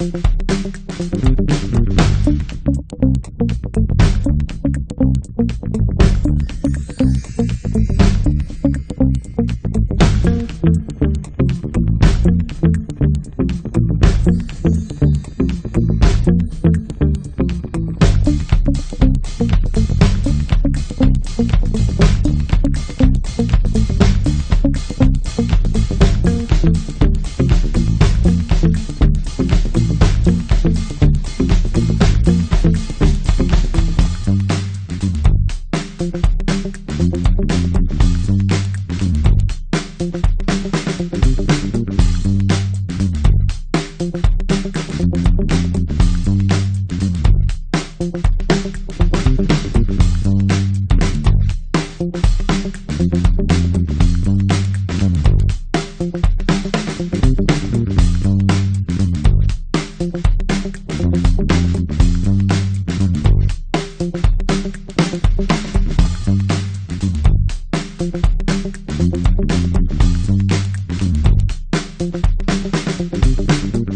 Thank you. どうぞ。